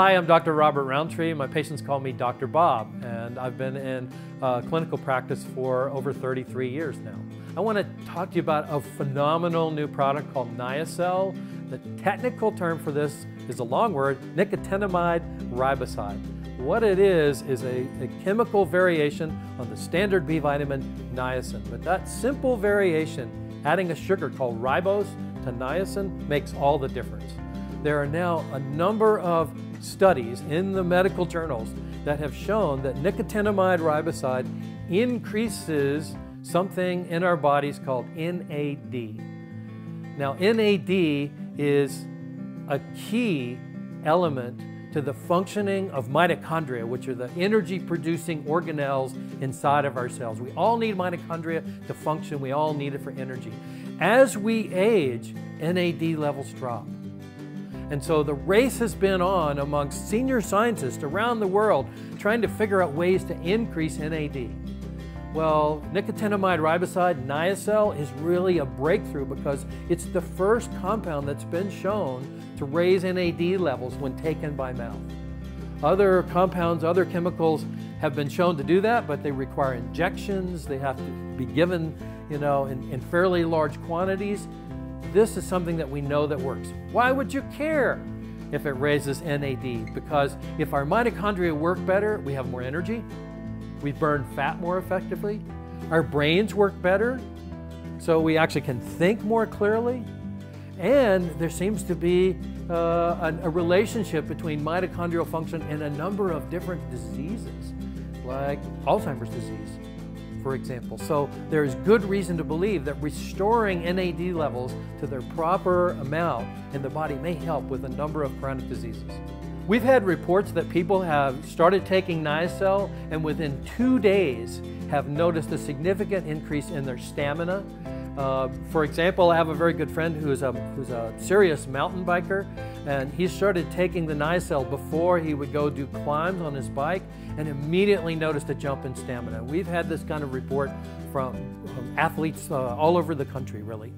Hi, I'm Dr. Robert Rountree. My patients call me Dr. Bob, and I've been in uh, clinical practice for over 33 years now. I want to talk to you about a phenomenal new product called NiaCel. The technical term for this is a long word, nicotinamide riboside. What it is, is a, a chemical variation on the standard B vitamin niacin. But that simple variation, adding a sugar called ribose to niacin, makes all the difference. There are now a number of studies in the medical journals that have shown that nicotinamide riboside increases something in our bodies called NAD. Now, NAD is a key element to the functioning of mitochondria, which are the energy producing organelles inside of our cells. We all need mitochondria to function, we all need it for energy. As we age, NAD levels drop. And so the race has been on amongst senior scientists around the world trying to figure out ways to increase NAD. Well, nicotinamide riboside, NiaCel, is really a breakthrough because it's the first compound that's been shown to raise NAD levels when taken by mouth. Other compounds, other chemicals have been shown to do that, but they require injections. They have to be given, you know, in, in fairly large quantities. This is something that we know that works. Why would you care if it raises NAD? Because if our mitochondria work better, we have more energy, we burn fat more effectively, our brains work better, so we actually can think more clearly, and there seems to be uh, a, a relationship between mitochondrial function and a number of different diseases, like Alzheimer's disease for example. So there's good reason to believe that restoring NAD levels to their proper amount in the body may help with a number of chronic diseases. We've had reports that people have started taking NiaCel and within two days have noticed a significant increase in their stamina. Uh, for example, I have a very good friend who's a, who's a serious mountain biker, and he started taking the NiaCel before he would go do climbs on his bike and immediately noticed a jump in stamina. We've had this kind of report from, from athletes uh, all over the country, really.